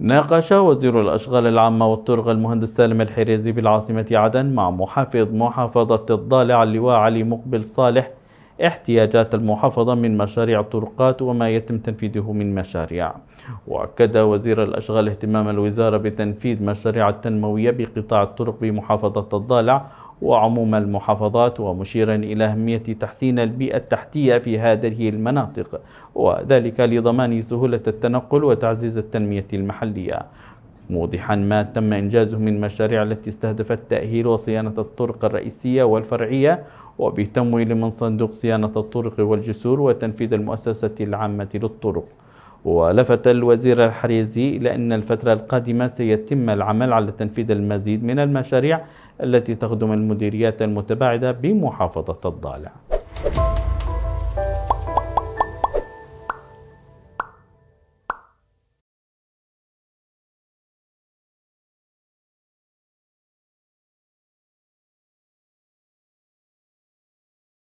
ناقش وزير الأشغال العامة والطرق المهندس سالم الحريزي بالعاصمة عدن مع محافظ محافظة الضالع اللواء علي مقبل صالح احتياجات المحافظة من مشاريع الطرقات وما يتم تنفيذه من مشاريع. وأكد وزير الأشغال اهتمام الوزارة بتنفيذ مشاريع التنموية بقطاع الطرق بمحافظة الضالع وعموم المحافظات ومشيرا إلى أهمية تحسين البيئة التحتية في هذه المناطق وذلك لضمان سهولة التنقل وتعزيز التنمية المحلية. موضحا ما تم إنجازه من مشاريع التي استهدفت تأهيل وصيانة الطرق الرئيسية والفرعية وبتمويل من صندوق صيانة الطرق والجسور وتنفيذ المؤسسة العامة للطرق. ولفت الوزير الحريزي إلى أن الفترة القادمة سيتم العمل على تنفيذ المزيد من المشاريع التي تخدم المديريات المتباعدة بمحافظة الضالع.